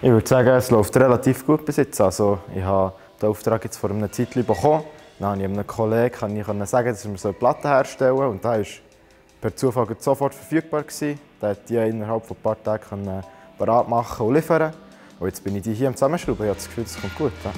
Ich würde sagen, es läuft relativ gut bis jetzt. Also, ich habe den Auftrag jetzt vor einer Zeit bekommen. Dann habe ich einem Kollegen kann ich sagen, dass er mir so eine Platte herstellen soll. Und der war per Zufall sofort verfügbar. Gewesen. Der hat die innerhalb von ein paar Tagen bereit machen und liefern. Und jetzt bin ich die hier am Zusammenschrauben. Ich habe das Gefühl, es kommt gut. Ja.